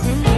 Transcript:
hmm